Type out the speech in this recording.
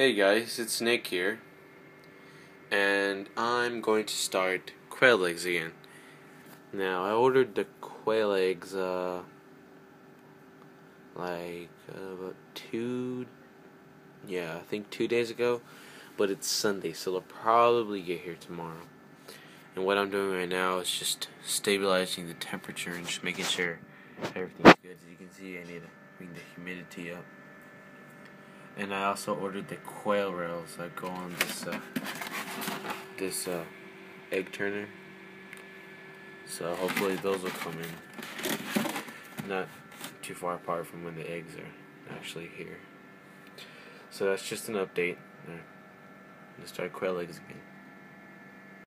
Hey guys, it's Nick here, and I'm going to start quail eggs again. Now, I ordered the quail eggs, uh, like, uh, about two, yeah, I think two days ago, but it's Sunday, so they'll probably get here tomorrow. And what I'm doing right now is just stabilizing the temperature and just making sure everything's good. As you can see, I need to bring the humidity up. And I also ordered the quail rails that go on this uh, this uh, egg turner. So hopefully those will come in not too far apart from when the eggs are actually here. So that's just an update. Let's try quail eggs again.